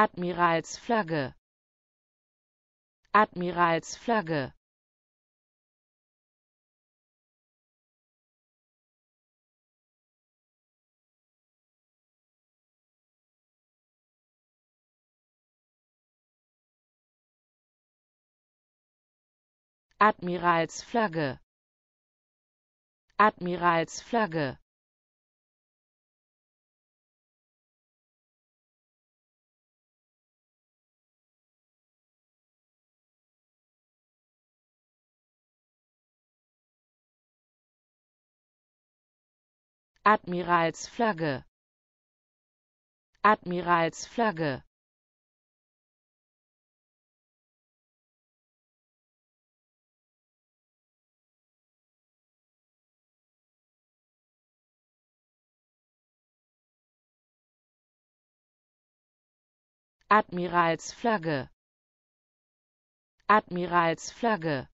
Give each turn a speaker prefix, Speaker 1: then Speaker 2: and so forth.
Speaker 1: Admiralsflagge. Admiralsflagge. Admiralsflagge. Admiralsflagge Admiralsflagge. Admiralsflagge. Admiralsflagge. Admiralsflagge